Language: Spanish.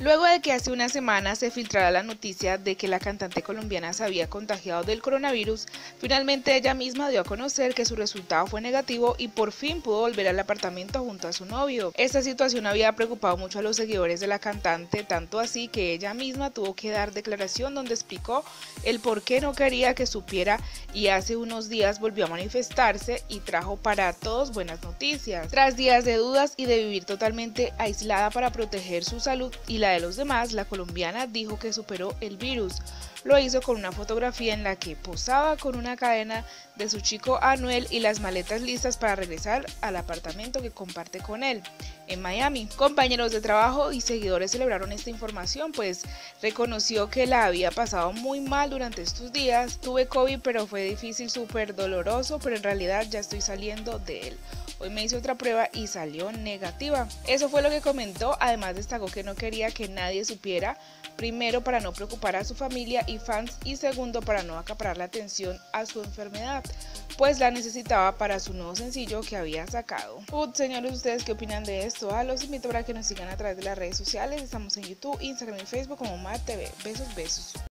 Luego de que hace una semana se filtrara la noticia de que la cantante colombiana se había contagiado del coronavirus, finalmente ella misma dio a conocer que su resultado fue negativo y por fin pudo volver al apartamento junto a su novio. Esta situación había preocupado mucho a los seguidores de la cantante, tanto así que ella misma tuvo que dar declaración donde explicó el por qué no quería que supiera y hace unos días volvió a manifestarse y trajo para todos buenas noticias. Tras días de dudas y de vivir totalmente aislada para proteger su salud y la de los demás, la colombiana dijo que superó el virus. Lo hizo con una fotografía en la que posaba con una cadena de su chico Anuel y las maletas listas para regresar al apartamento que comparte con él en Miami. Compañeros de trabajo y seguidores celebraron esta información, pues reconoció que la había pasado muy mal durante estos días. Tuve COVID, pero fue difícil, súper doloroso, pero en realidad ya estoy saliendo de él. Hoy me hice otra prueba y salió negativa. Eso fue lo que comentó. Además destacó que no quería que nadie supiera, primero para no preocupar a su familia y fans y segundo para no acaparar la atención a su enfermedad, pues la necesitaba para su nuevo sencillo que había sacado. Señores, ¿ustedes qué opinan de esto? Ah, los invito para que nos sigan a través de las redes sociales. Estamos en YouTube, Instagram y Facebook como MATV. Besos, besos.